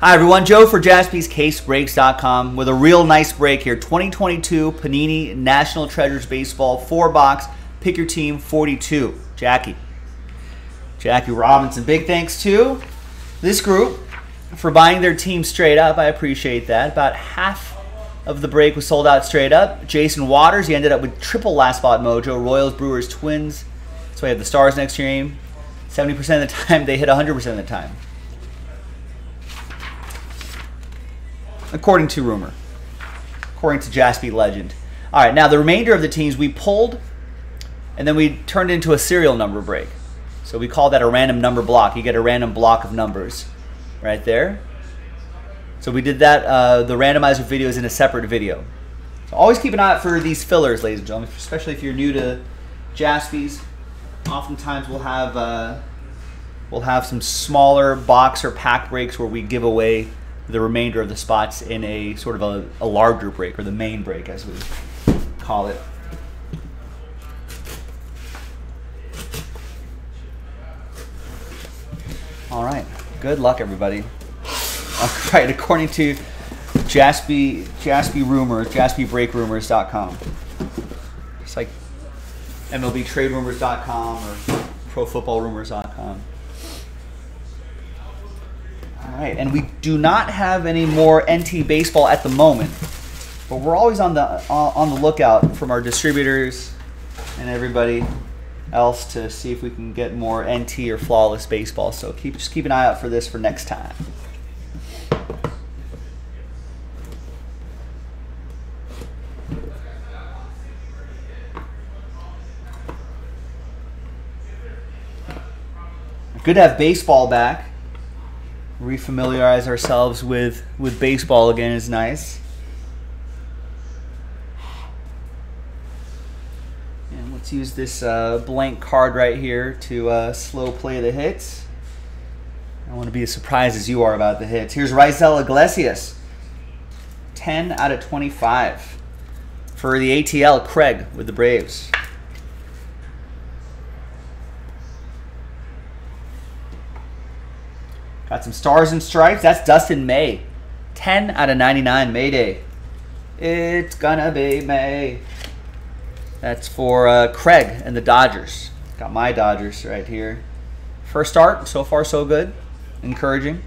Hi everyone, Joe for jaspyscasebreaks.com with a real nice break here. 2022 Panini National Treasures Baseball 4 box, pick your team 42. Jackie. Jackie Robinson. Big thanks to this group for buying their team straight up. I appreciate that. About half of the break was sold out straight up. Jason Waters, he ended up with triple last spot mojo. Royals, Brewers, Twins. So we have the Stars next to your name. 70% of the time, they hit 100% of the time. According to rumor, according to Jaspy Legend. All right, now the remainder of the teams we pulled, and then we turned into a serial number break. So we call that a random number block. You get a random block of numbers right there. So we did that. Uh, the randomizer video is in a separate video. So always keep an eye out for these fillers, ladies and gentlemen, especially if you're new to Jaspys. Oftentimes we'll have uh, we'll have some smaller box or pack breaks where we give away the remainder of the spots in a sort of a, a larger break or the main break as we call it. All right. Good luck, everybody. All right. According to Jaspy, Jaspy Rumors, JaspyBreakRumors.com. It's like MLBTradeRumors.com or ProFootballRumors.com. All right, and we do not have any more NT baseball at the moment, but we're always on the uh, on the lookout from our distributors and everybody else to see if we can get more NT or flawless baseball. So keep just keep an eye out for this for next time. Good to have baseball back refamiliarize ourselves with with baseball again is nice. And let's use this uh, blank card right here to uh, slow play the hits. I want to be as surprised as you are about the hits. Here's Raisel Iglesias, 10 out of 25 for the ATL. Craig with the Braves. Got some stars and stripes. That's Dustin May. 10 out of 99 Mayday. It's gonna be May. That's for uh, Craig and the Dodgers. Got my Dodgers right here. First start, so far so good. Encouraging.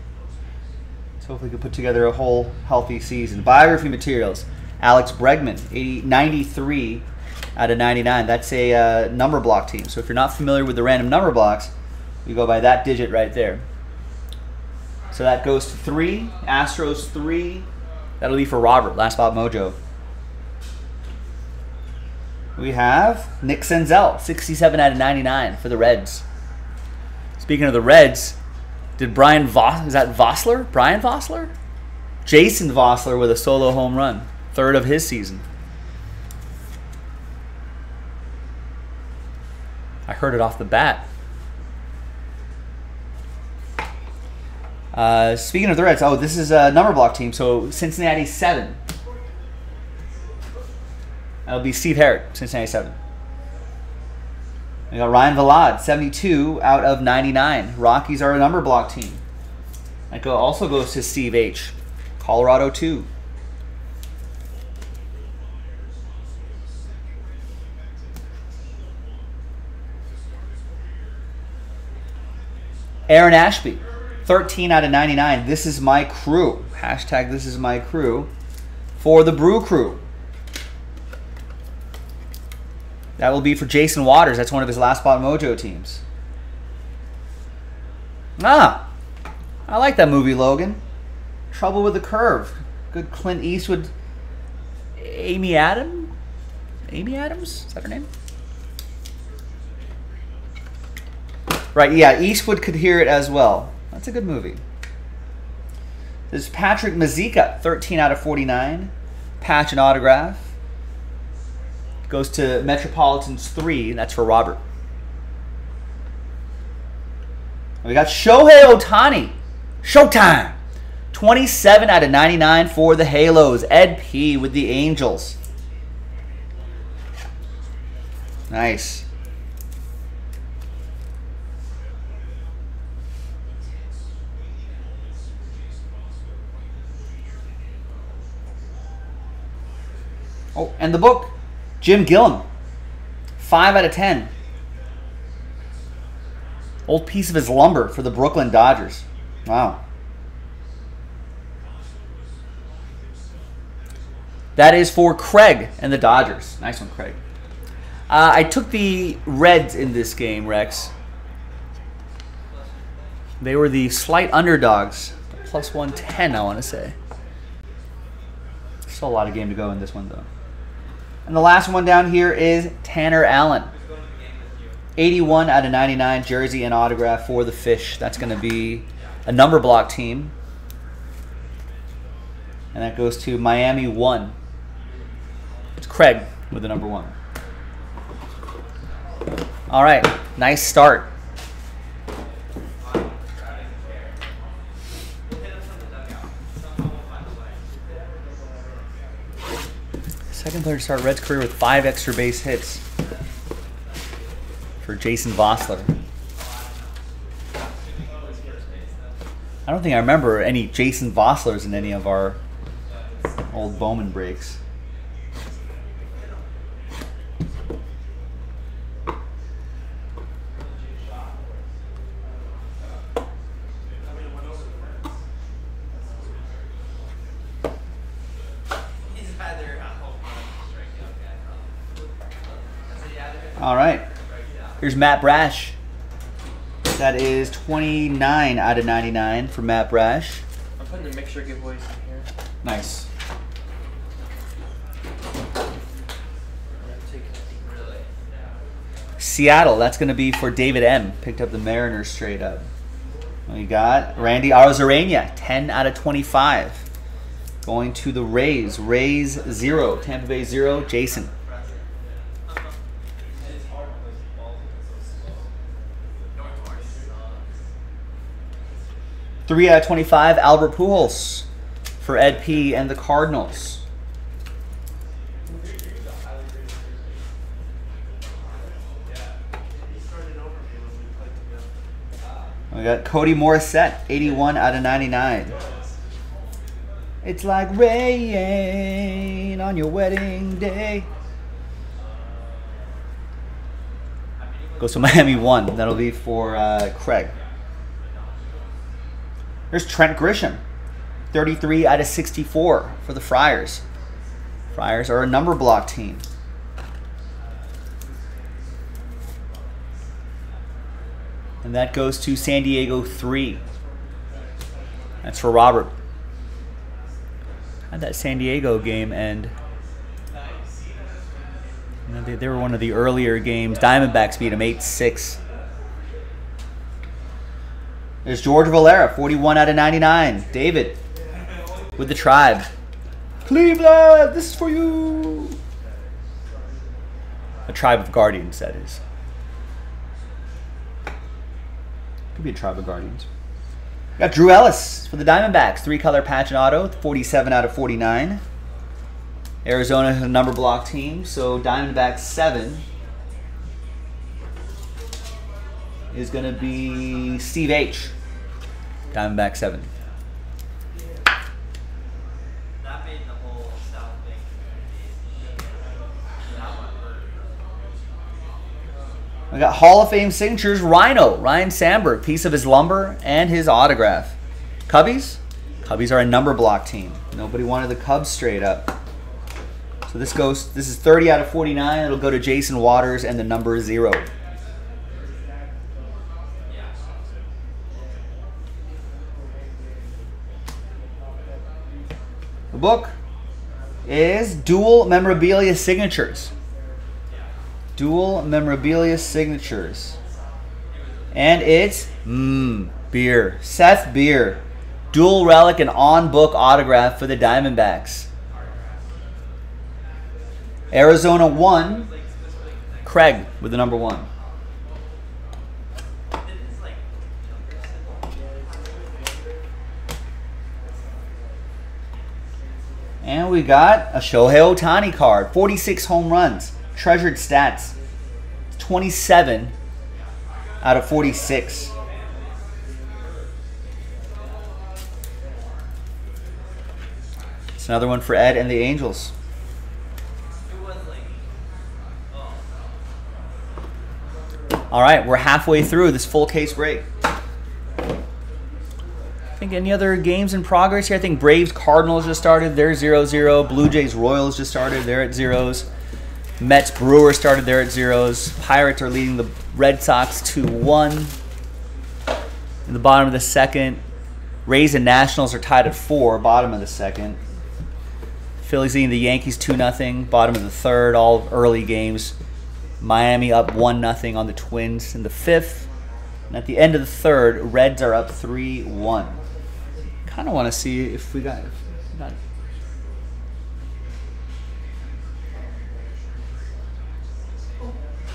So hopefully we can put together a whole healthy season. Biography materials. Alex Bregman, 80, 93 out of 99. That's a uh, number block team. So if you're not familiar with the random number blocks, you go by that digit right there. So that goes to three. Astros three. That'll be for Robert. Last spot mojo. We have Nick Senzel, 67 out of 99 for the Reds. Speaking of the Reds, did Brian Vos is that Vosler? Brian Vosler? Jason Vosler with a solo home run, third of his season. I heard it off the bat. Uh, speaking of the Reds, oh, this is a number block team. So Cincinnati seven. That'll be Steve Herrick, Cincinnati seven. We got Ryan Vilade, 72 out of 99. Rockies are a number block team. That also goes to Steve H. Colorado 2. Aaron Ashby, 13 out of 99. This is my crew. Hashtag this is my crew. For the Brew Crew. That will be for Jason Waters. That's one of his last spot mojo teams. Ah, I like that movie, Logan. Trouble with the Curve. Good Clint Eastwood. Amy Adams? Amy Adams? Is that her name? Right, yeah, Eastwood could hear it as well. That's a good movie. This is Patrick Mazeika, 13 out of 49. Patch and autograph. Goes to Metropolitans 3. That's for Robert. We got Shohei Ohtani. Showtime. 27 out of 99 for the Halos. Ed P with the Angels. Nice. Oh, and the book, Jim Gilliam. 5 out of 10. Old piece of his lumber for the Brooklyn Dodgers. Wow. That is for Craig and the Dodgers. Nice one, Craig. Uh, I took the Reds in this game, Rex. They were the slight underdogs. Plus 110, I want to say. Still a lot of game to go in this one, though. And the last one down here is Tanner Allen. 81 out of 99 jersey and autograph for the Fish. That's going to be a number block team. And that goes to Miami 1. It's Craig with the number 1. All right, nice start. Second player to start Red's career with five extra base hits for Jason Vosler. I don't think I remember any Jason Voslers in any of our old Bowman breaks. All right. Here's Matt Brash. That is 29 out of 99 for Matt Brash. I'm putting the mixture giveaways in here. Nice. Seattle, that's going to be for David M. Picked up the Mariners straight up. We got Randy Arozarena, 10 out of 25. Going to the Rays. Rays 0. Tampa Bay 0. Jason. Three out of 25, Albert Pujols for Ed P and the Cardinals. We got Cody Morissette, 81 out of 99. It's like rain on your wedding day. Goes to Miami 1. That'll be for uh, Craig. There's Trent Grisham, 33 out of 64 for the Friars. Friars are a number block team. And that goes to San Diego 3. That's for Robert. How'd that San Diego game end? You know, they, they were one of the earlier games. Diamondbacks beat them 8 6. There's George Valera, 41 out of 99. David with the tribe. Cleveland, this is for you. A tribe of guardians, that is. Could be a tribe of guardians. Got Drew Ellis for the Diamondbacks, three color patch and auto, 47 out of 49. Arizona is a number block team, so Diamondbacks 7 is going to be Steve H. Diamondback 7. I got Hall of Fame signatures, Rhino, Ryne Sandberg, piece of his lumber and his autograph. Cubbies? Cubbies are a number block team. Nobody wanted the Cubs straight up. So this goes, this is 30 out of 49. It'll go to Jason Waters and the number zero. Book is Dual Memorabilia Signatures. Dual Memorabilia Signatures. And it's mmm, beer. Seth Beer. Dual relic and on book autograph for the Diamondbacks. Arizona 1. Craig with the number 1. And we got a Shohei Ohtani card. 46 home runs. Treasured stats. 27 out of 46. It's another one for Ed and the Angels. All right, we're halfway through this full case break. Any other games in progress here? I think Braves Cardinals just started. They're 0 0. Blue Jays Royals just started. They're at zeros. Mets Brewers started. They're at zeros. Pirates are leading the Red Sox 2 1. In the bottom of the second, Rays and Nationals are tied at four, bottom of the second. Phillies leading the Yankees 2 0, bottom of the third, all early games. Miami up 1 0 on the Twins in the fifth. And at the end of the third, Reds are up 3 1. Kind of want to see if we got. If we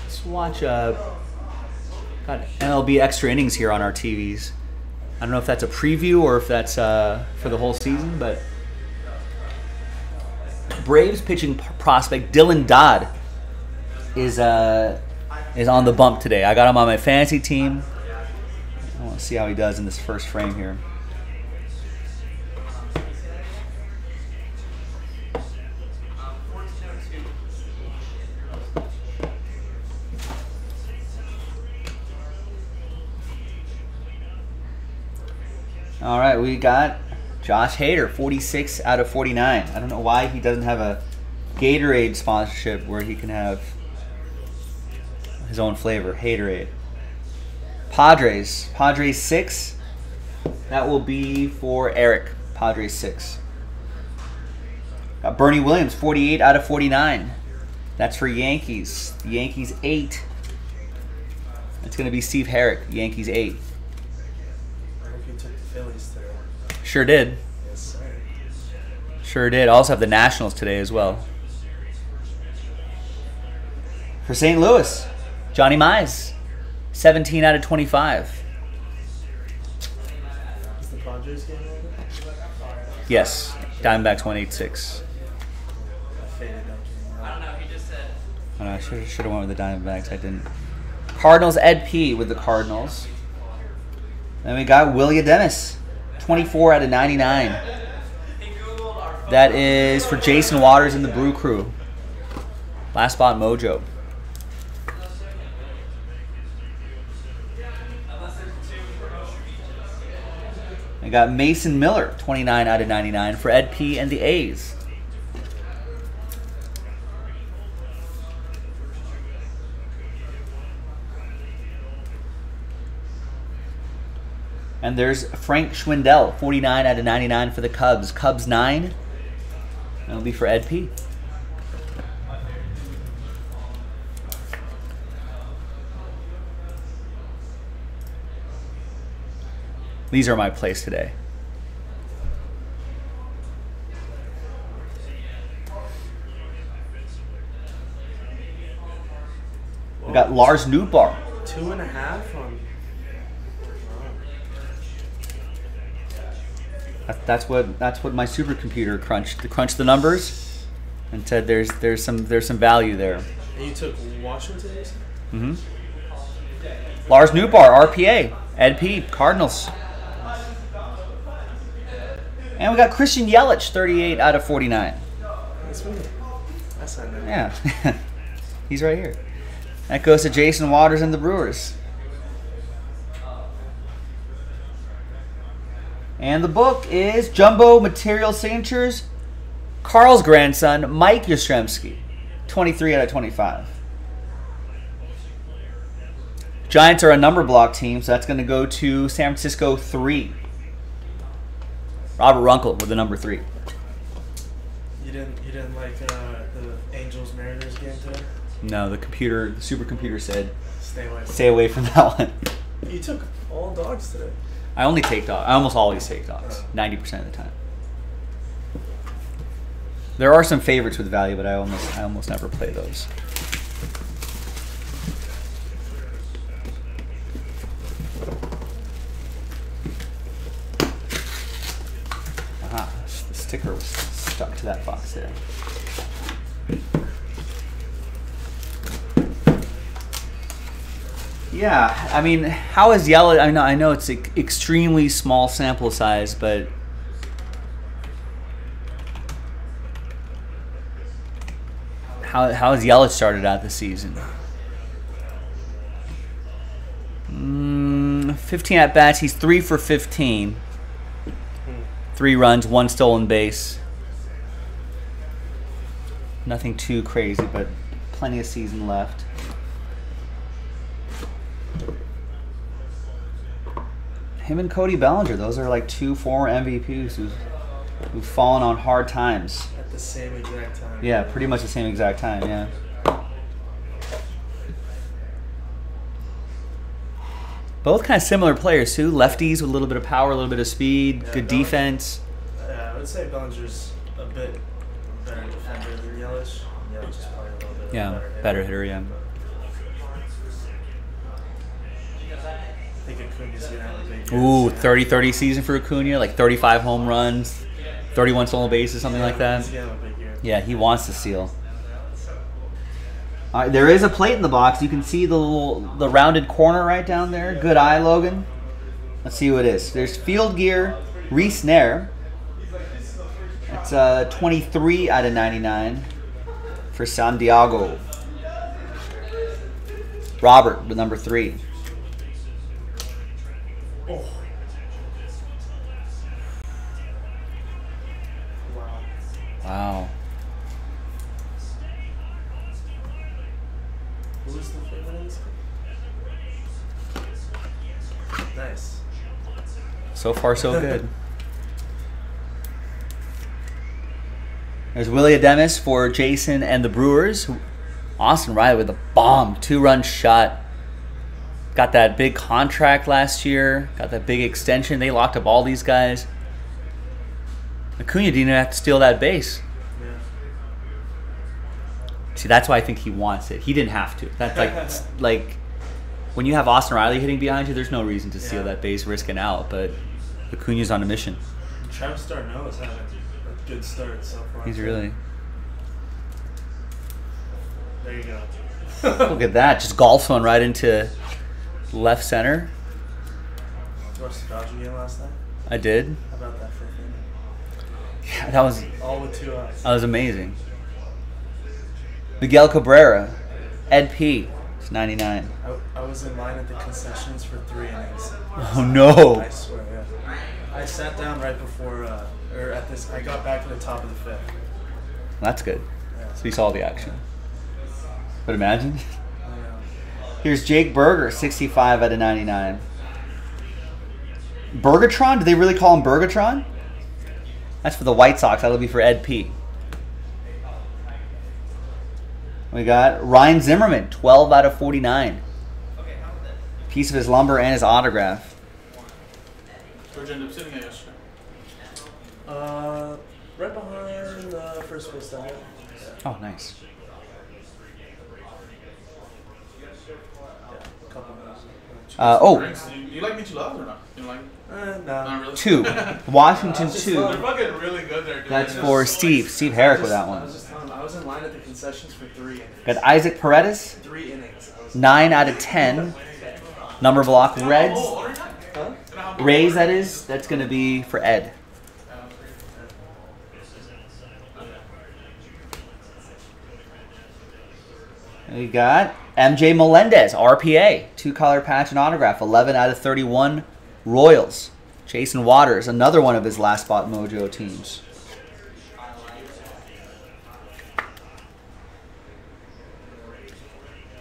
let's watch. Uh, got MLB extra innings here on our TVs. I don't know if that's a preview or if that's uh, for the whole season, but Braves pitching prospect Dylan Dodd is uh, is on the bump today. I got him on my fantasy team. I want to see how he does in this first frame here. We got Josh Hader, 46 out of 49. I don't know why he doesn't have a Gatorade sponsorship where he can have his own flavor, Haterade. Padres, Padres 6. That will be for Eric, Padres 6. Got Bernie Williams, 48 out of 49. That's for Yankees. Yankees 8. That's going to be Steve Herrick, Yankees 8. Phillies today. Sure did. Sure did. Also have the Nationals today as well. For St. Louis, Johnny Mize, 17 out of 25. Is the Padres game over? Yes, Diamondbacks 186. I faded up. I don't know. He just said. I should, have went with the Diamondbacks. I didn't. Cardinals, Ed P with the Cardinals. Then we got Willy Adames, 24 out of 99. That is for Jason Waters and the Brew Crew. Last spot Mojo. I got Mason Miller, 29 out of 99 for Ed P and the A's. And there's Frank Schwindel, 49 out of 99 for the Cubs. Cubs 9. That'll be for Ed P. These are my plays today. We got Lars Nootbaar. Two and a half on. That- That's what that's what my supercomputer crunched. Crunched the numbers, and said there's there's some there's some value there. And you took Washington? you said? hmm Lars Nootbaar, RPA, Ed P, Cardinals. And we got Christian Yelich, 38 out of 49. That's me. That's not. Yeah, he's right here. That goes to Jason Waters and the Brewers. And the book is Jumbo Material Signatures, Carl's grandson, Mike Yastrzemski, 23 out of 25. Giants are a number block team, so that's going to go to San Francisco 3. Robert Runkle with the number 3. You didn't. You didn't like uh, the Angels Mariners game today. No, the computer, the supercomputer said, Stay away. From stay away from that one. You took all dogs today. I only take dogs. I almost always take dogs. Ninety percent of the time. There are some favorites with value, but I almost I almost never play those. Aha, the sticker was stuck to that box there. Yeah, I mean, how is Yelich? I know, I know it's an extremely small sample size, but how how has Yelich started out the season? Mm, 15 at bats. He's three for 15. Three runs, one stolen base. Nothing too crazy, but plenty of season left. Him and Cody Bellinger, those are like two former MVPs who've, who've fallen on hard times. At the same exact time. Yeah, pretty much the same exact time, yeah. Both kind of similar players too. Lefties with a little bit of power, a little bit of speed, Yeah, good Bellinger- defense. Yeah, I would say Bellinger's a bit better defender than Yelich. Yelich is probably a little bit Yeah, better hitter. better hitter, yeah. I think Acuna's gonna have a big year. Ooh, this 30 30 season for Acuna, like 35 home runs, 31 stolen bases, something like that. He's gonna have a big year. Yeah, he wants to steal. All right, there is a plate in the box. You can see the little, the rounded corner right down there. Good eye, Logan. Let's see who it is. There's Field Gear, Reese Nair. It's uh, 23 out of 99 for San Diego. Robert with number three. Wow. Who was the favorite? Nice. So far, so good. There's Willy Adames for Jason and the Brewers. Austin Riley with a bomb, two run shot. Got that big contract last year, got that big extension. They locked up all these guys. Acuna didn't have to steal that base. Yeah. See, that's why I think he wants it. He didn't have to. That's like, like when you have Austin Riley hitting behind you, there's no reason to steal Yeah. that base, risking out. But Acuna's on a mission. Travis is having a good start so far. He's really. There you go. Look at that. Just golfs one right into left center. Did You watched the Dodger game last night? I did. How about that inning? Yeah, that was All with two outs. that was amazing. Miguel Cabrera, Ed P. It's 99. I, I was in line at the concessions for three innings. Oh no. I swear, yeah. I sat down right before, uh, or at this. I got back to the top of the fifth. That's good. Yeah. So you saw the action. But imagine. Here's Jake Burger, 65 out of 99. Bergatron? Do they really call him Bergatron? That's for the White Sox. That'll be for Ed P. We got Ryan Zimmerman, 12 out of 49. Piece of his lumber and his autograph. Where'd you end up sitting at yesterday? Uh, right behind the first base dugout. Oh, nice. Yeah, couple minutes. Uh, oh, Do you, do you like micheladas or not? You like? Uh, no. really. two. Washington, Just two. They're fucking really good there, dude. That's for so, Steve. like, Steve Herrick I with just- that I one. was just telling him, I was in line at the concessions for three innings. Got Isaac Paredes, Three innings. 9 out of 10. Number block Reds. Order time? Huh? Can I have more Rays, that is. That's going to be for Ed. We got MJ Melendez, RPA, two color patch and autograph, 11 out of 31 Royals. Jason Waters, another one of his last spot mojo teams.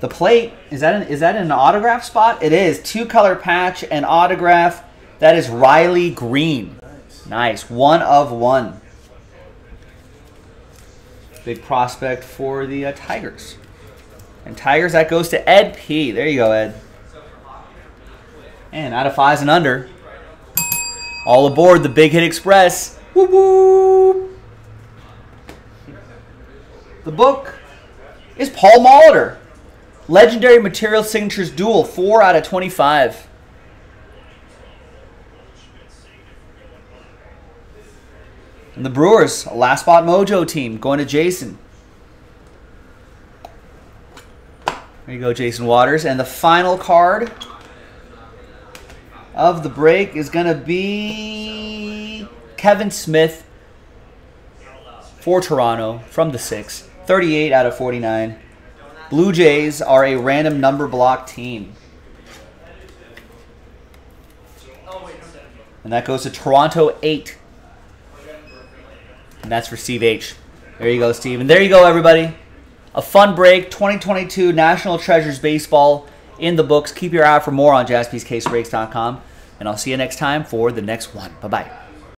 The plate is that an, is that an autograph spot? It is two color patch and autograph. That is Riley Greene. Nice. One of one. Big prospect for the uh, Tigers. And Tigers, that goes to Ed P. There you go, Ed. And out of fives and under. All aboard the Big Hit Express. Whoop whoop. The book is Paul Molitor. Legendary Material Signatures Duel, 4 out of 25. And the Brewers, last spot mojo team, going to Jason. There you go, Jason Waters. And the final card of the break is going to be Kevin Smith for Toronto from the six. 38 out of 49. Blue Jays are a random number block team. And that goes to Toronto 8. And that's for Steve H. There you go, Steve. And there you go, everybody. A fun break. 2022 National Treasures Baseball in the books. Keep your eye out for more on jaspyscasebreaks.com. And I'll see you next time for the next one. Bye bye.